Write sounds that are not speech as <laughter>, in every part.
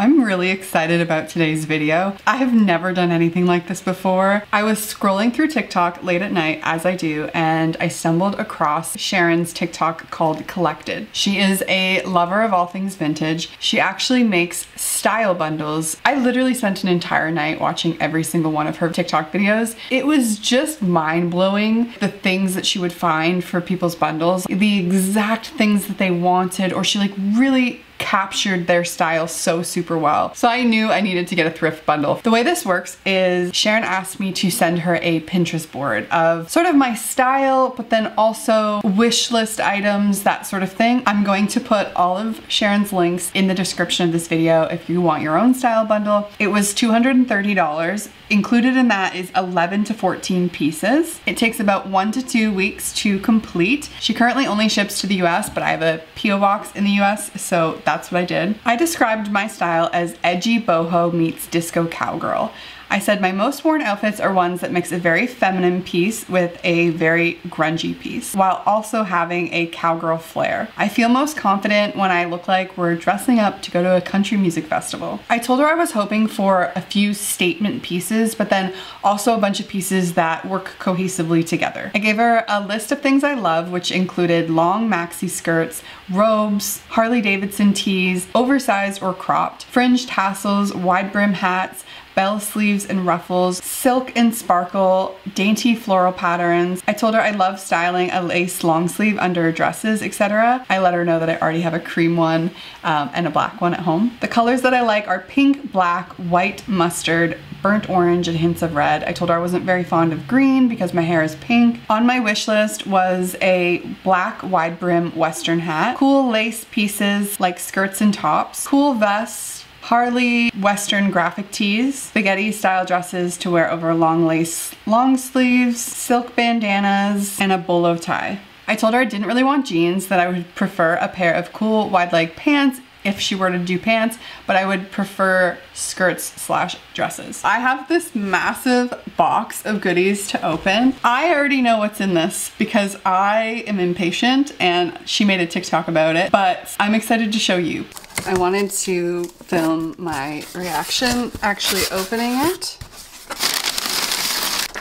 I'm really excited about today's video. I have never done anything like this before. I was scrolling through TikTok late at night, as I do, and I stumbled across Sharon's TikTok called Collected. She is a lover of all things vintage. She actually makes style bundles. I literally spent an entire night watching every single one of her TikTok videos. It was just mind-blowing the things that she would find for people's bundles, the exact things that they wanted, or she like really captured their style so super well. So I knew I needed to get a thrift bundle. The way this works is Sharon asked me to send her a Pinterest board of sort of my style, but then also wish list items, that sort of thing. I'm going to put all of Sharon's links in the description of this video if you want your own style bundle. It was $230. Included in that is 11 to 14 pieces. It takes about one to two weeks to complete. She currently only ships to the US, but I have a PO box in the US, so that's what I did. I described my style as edgy boho meets disco cowgirl. I said my most worn outfits are ones that mix a very feminine piece with a very grungy piece, while also having a cowgirl flair. I feel most confident when I look like we're dressing up to go to a country music festival. I told her I was hoping for a few statement pieces, but then also a bunch of pieces that work cohesively together. I gave her a list of things I love, which included long maxi skirts, robes, Harley Davidson tees, oversized or cropped, fringed tassels, wide brim hats, bell sleeves and ruffles, silk and sparkle, dainty floral patterns. I told her I love styling a lace long sleeve under dresses, etc. I let her know that I already have a cream one um, and a black one at home. The colors that I like are pink, black, white, mustard, burnt orange, and hints of red. I told her I wasn't very fond of green because my hair is pink. On my wish list was a black wide brim western hat, cool lace pieces like skirts and tops, cool vests, Harley Western graphic tees, spaghetti style dresses to wear over long lace long sleeves, silk bandanas, and a bolo tie. I told her I didn't really want jeans, that I would prefer a pair of cool wide leg pants if she were to do pants, but I would prefer skirts slash dresses. I have this massive box of goodies to open. I already know what's in this because I am impatient and she made a TikTok about it, but I'm excited to show you. I wanted to film my reaction actually opening it.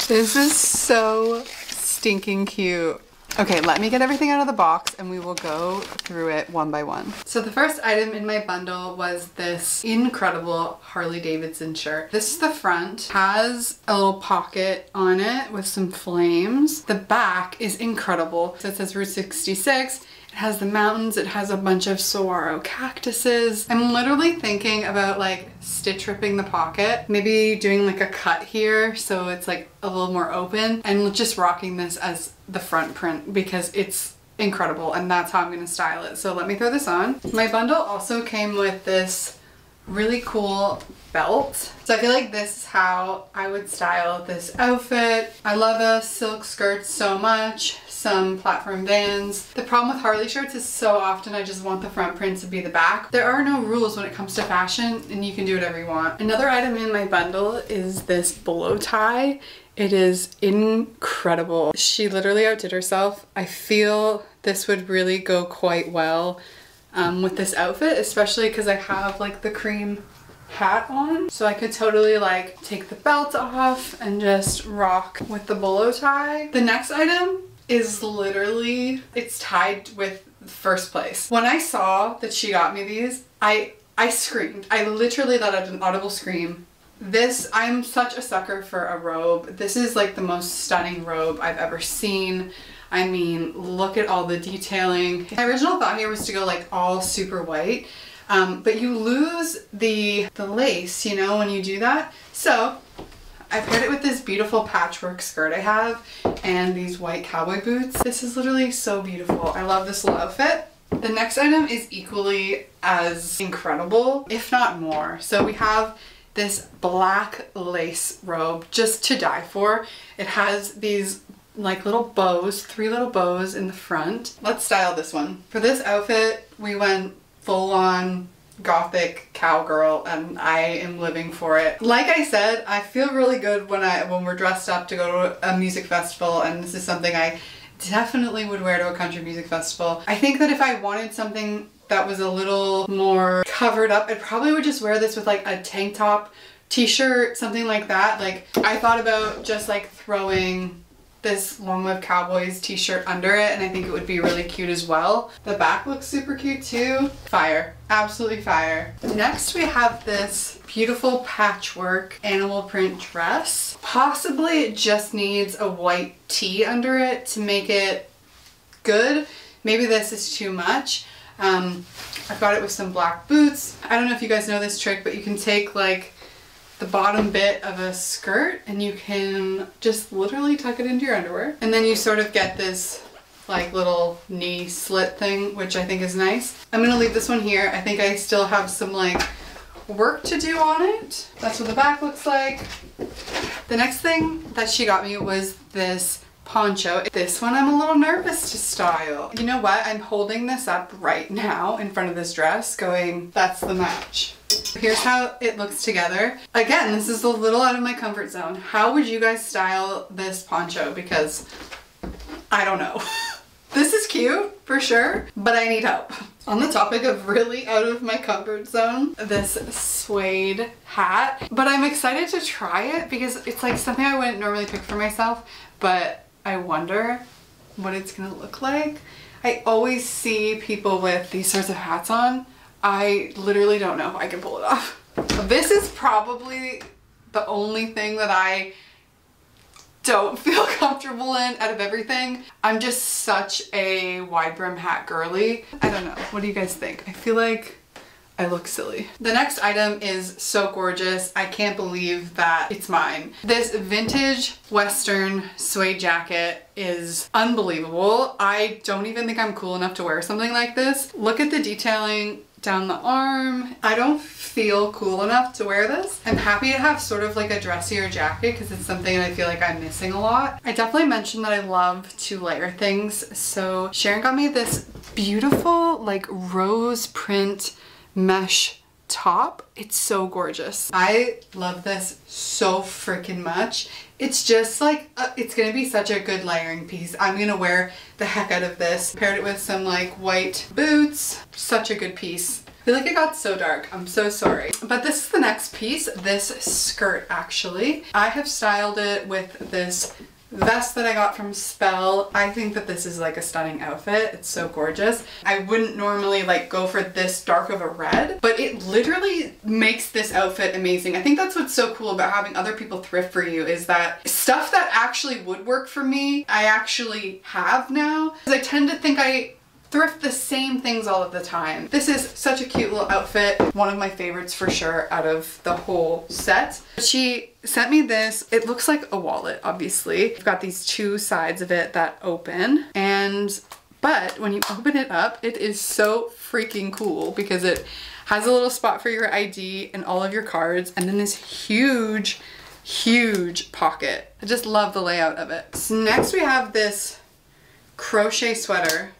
This is so stinking cute. Okay, let me get everything out of the box and we will go through it one by one. So the first item in my bundle was this incredible Harley Davidson shirt. This is the front, has a little pocket on it with some flames. The back is incredible. So it says Route 66 it has the mountains, it has a bunch of saguaro cactuses. I'm literally thinking about like stitch ripping the pocket, maybe doing like a cut here so it's like a little more open and just rocking this as the front print because it's incredible and that's how I'm gonna style it. So let me throw this on. My bundle also came with this really cool belt. So I feel like this is how I would style this outfit. I love a silk skirt so much some platform vans. The problem with Harley shirts is so often I just want the front print to be the back. There are no rules when it comes to fashion and you can do whatever you want. Another item in my bundle is this bolo tie. It is incredible. She literally outdid herself. I feel this would really go quite well um, with this outfit, especially because I have like the cream hat on. So I could totally like take the belt off and just rock with the bolo tie. The next item is literally, it's tied with first place. When I saw that she got me these, I I screamed. I literally let out an audible scream. This, I'm such a sucker for a robe. This is like the most stunning robe I've ever seen. I mean, look at all the detailing. My original thought here was to go like all super white, um, but you lose the, the lace, you know, when you do that. So I paired it with this beautiful patchwork skirt I have and these white cowboy boots. This is literally so beautiful. I love this little outfit. The next item is equally as incredible, if not more. So we have this black lace robe just to die for. It has these like little bows, three little bows in the front. Let's style this one. For this outfit, we went full on gothic cowgirl and I am living for it. Like I said, I feel really good when I when we're dressed up to go to a music festival and this is something I definitely would wear to a country music festival. I think that if I wanted something that was a little more covered up. I probably would just wear this with like a tank top, t-shirt, something like that. Like I thought about just like throwing this Long Live Cowboys t-shirt under it and I think it would be really cute as well. The back looks super cute too. Fire. Absolutely fire. Next we have this beautiful patchwork animal print dress. Possibly it just needs a white tee under it to make it good. Maybe this is too much. Um, I've got it with some black boots. I don't know if you guys know this trick, but you can take like the bottom bit of a skirt and you can just literally tuck it into your underwear. And then you sort of get this like little knee slit thing, which I think is nice. I'm gonna leave this one here. I think I still have some like work to do on it. That's what the back looks like. The next thing that she got me was this poncho. This one I'm a little nervous to style. You know what? I'm holding this up right now in front of this dress going, that's the match. Here's how it looks together. Again, this is a little out of my comfort zone. How would you guys style this poncho? Because I don't know. <laughs> this is cute for sure, but I need help. On the topic of really out of my comfort zone, this suede hat. But I'm excited to try it because it's like something I wouldn't normally pick for myself, but I wonder what it's gonna look like. I always see people with these sorts of hats on I literally don't know if I can pull it off. This is probably the only thing that I don't <laughs> feel comfortable in out of everything. I'm just such a wide brim hat girly. I don't know. What do you guys think? I feel like I look silly. The next item is so gorgeous. I can't believe that it's mine. This vintage western suede jacket is unbelievable. I don't even think I'm cool enough to wear something like this. Look at the detailing down the arm. I don't feel cool enough to wear this. I'm happy to have sort of like a dressier jacket because it's something I feel like I'm missing a lot. I definitely mentioned that I love to layer things. So Sharon got me this beautiful like rose print mesh top. It's so gorgeous. I love this so freaking much. It's just like, uh, it's gonna be such a good layering piece. I'm gonna wear the heck out of this. Paired it with some like white boots. Such a good piece. I feel like it got so dark. I'm so sorry. But this is the next piece, this skirt actually. I have styled it with this vest that I got from Spell. I think that this is like a stunning outfit. It's so gorgeous. I wouldn't normally like go for this dark of a red, but it literally makes this outfit amazing. I think that's what's so cool about having other people thrift for you is that stuff that actually would work for me, I actually have now. Because I tend to think I thrift the same things all of the time. This is such a cute little outfit. One of my favorites for sure out of the whole set. She sent me this. It looks like a wallet, obviously. You've got these two sides of it that open and but when you open it up, it is so freaking cool because it has a little spot for your ID and all of your cards and then this huge, huge pocket. I just love the layout of it. So next we have this crochet sweater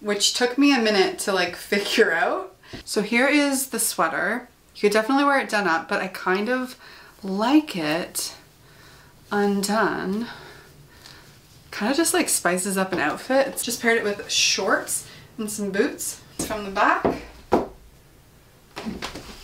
which took me a minute to like <laughs> figure out. So here is the sweater. You could definitely wear it done up, but I kind of like it undone. Kind of just like spices up an outfit. It's just paired it with shorts and some boots from the back.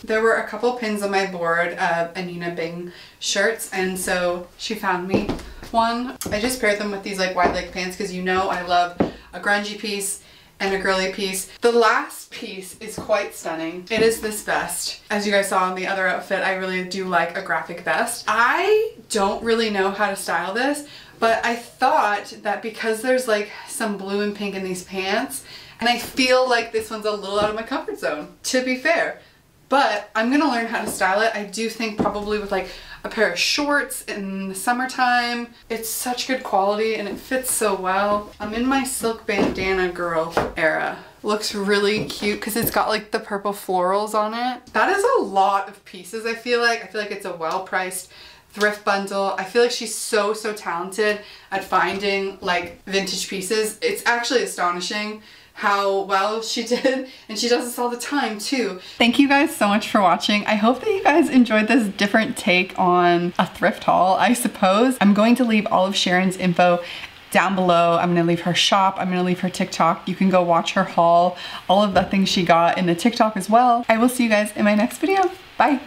There were a couple pins on my board of Anine Bing shirts and so she found me one. I just paired them with these like wide leg pants because you know I love a grungy piece and a girly piece. The last piece is quite stunning. It is this vest. As you guys saw in the other outfit, I really do like a graphic vest. I don't really know how to style this, but I thought that because there's like some blue and pink in these pants, and I feel like this one's a little out of my comfort zone, to be fair. But I'm gonna learn how to style it. I do think probably with like a pair of shorts in the summertime. It's such good quality and it fits so well. I'm in my silk bandana girl era. Looks really cute because it's got like the purple florals on it. That is a lot of pieces I feel like. I feel like it's a well-priced thrift bundle. I feel like she's so, so talented at finding like vintage pieces. It's actually astonishing how well she did and she does this all the time too. Thank you guys so much for watching. I hope that you guys enjoyed this different take on a thrift haul, I suppose. I'm going to leave all of Sharon's info down below. I'm gonna leave her shop. I'm gonna leave her TikTok. You can go watch her haul, all of the things she got in the TikTok as well. I will see you guys in my next video. Bye.